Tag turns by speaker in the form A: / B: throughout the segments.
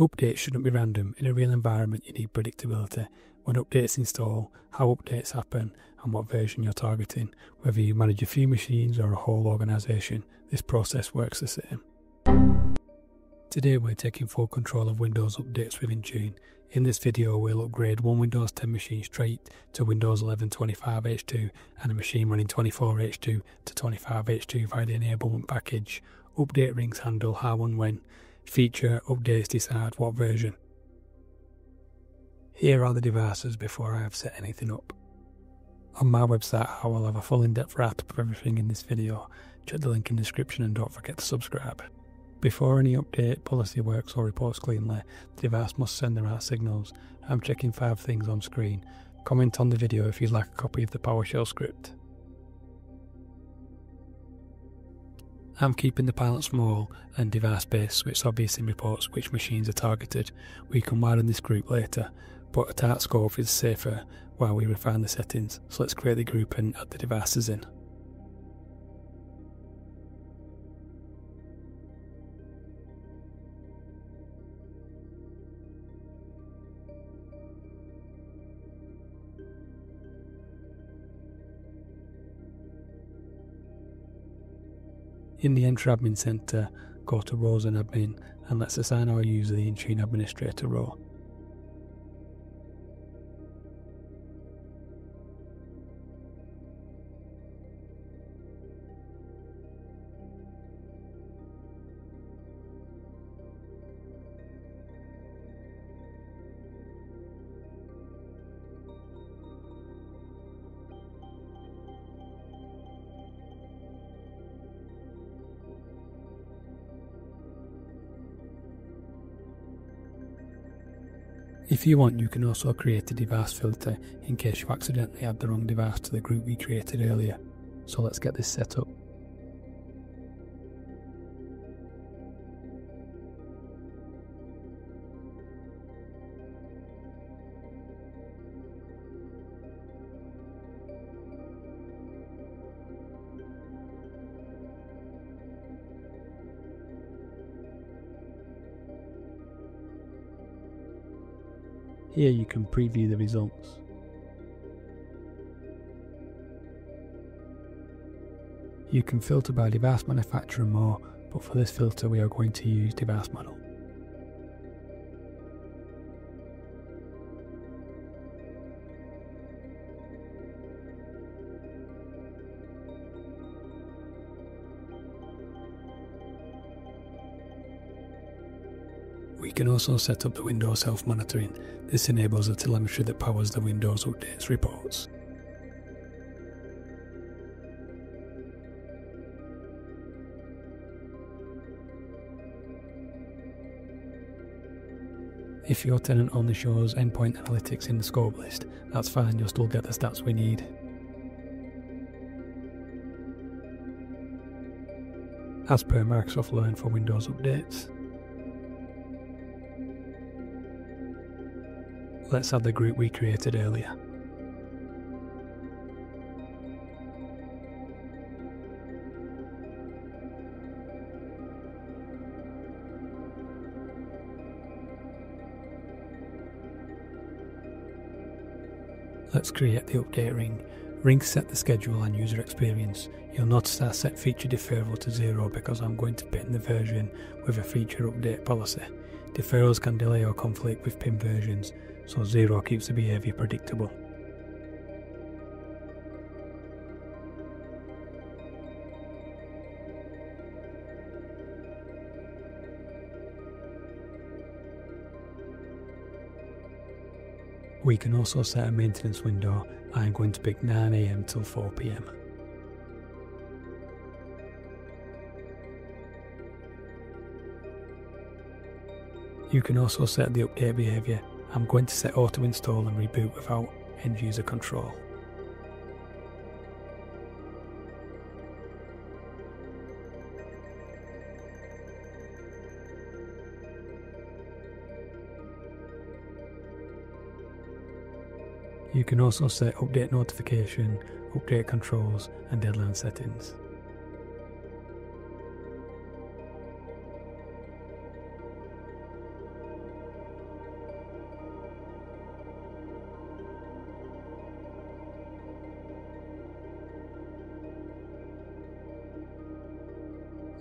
A: Updates shouldn't be random. In a real environment, you need predictability. When updates install, how updates happen, and what version you're targeting. Whether you manage a few machines or a whole organization, this process works the same. Today we're taking full control of Windows updates within Intune. In this video we'll upgrade one Windows 10 machine straight to Windows 11 25H2 and a machine running 24H2 to 25H2 via the enablement package. Update rings handle how and when. Feature updates decide what version. Here are the devices before I have set anything up. On my website I will have a full in-depth wrap-up of everything in this video. Check the link in the description and don't forget to subscribe. Before any update, policy works or reports cleanly, the device must send the right signals. I'm checking five things on screen. Comment on the video if you'd like a copy of the PowerShell script. I'm keeping the pilot small and device based, which obviously reports which machines are targeted. We can widen this group later, but a tight scope is safer while we refine the settings, so let's create the group and add the devices in. In the Entra Admin Center, go to Roles and Admin and let's assign our user the Intune Administrator role. If you want, you can also create a device filter in case you accidentally add the wrong device to the group we created earlier. So let's get this set up. Here you can preview the results. You can filter by device manufacturer more, but for this filter we are going to use device model. We can also set up the Windows Health Monitoring. This enables the telemetry that powers the Windows Updates reports. If your tenant only shows endpoint analytics in the scope list, that's fine, you'll still get the stats we need. As per Microsoft Learn for Windows updates. Let's add the group we created earlier. Let's create the update ring. Ring set the schedule and user experience. You'll notice I set feature deferral to zero because I'm going to pin the version with a feature update policy. Deferrals can delay or conflict with pin versions, so zero keeps the behavior predictable. We can also set a maintenance window. I am going to pick 9am till 4pm. You can also set the update behavior. I'm going to set auto install and reboot without end user control. You can also set update notification, update controls and deadline settings.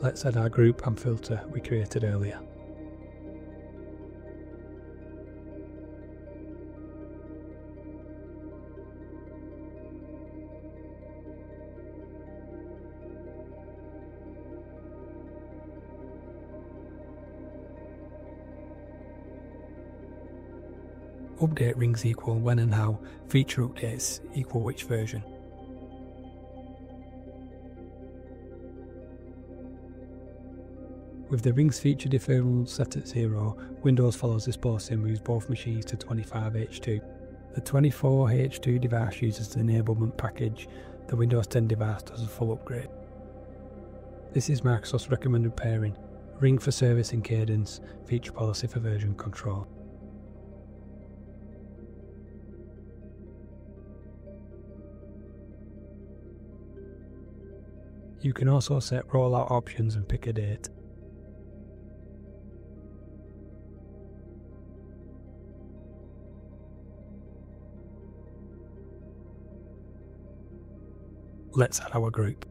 A: Let's add our group and filter we created earlier. Update rings equal when and how, feature updates equal which version. With the rings feature deferral set at 0, Windows follows this policy and moves both machines to 25H2. The 24H2 device uses the enablement package, the Windows 10 device does a full upgrade. This is Microsoft's recommended pairing, ring for service and cadence, feature policy for version control. You can also set rollout options and pick a date. Let's add our group.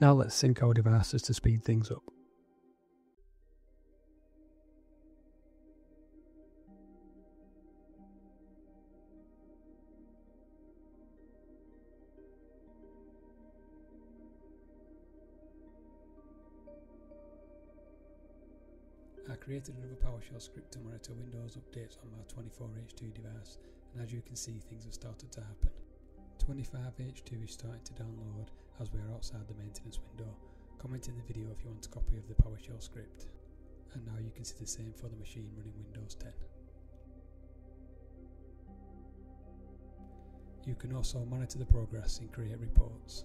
A: Now let's sync our devices to speed things up. Created another PowerShell script to monitor Windows updates on my 24H2 device and as you can see things have started to happen. 25H2 is starting to download as we are outside the maintenance window. Comment in the video if you want a copy of the PowerShell script. And now you can see the same for the machine running Windows 10. You can also monitor the progress and create reports.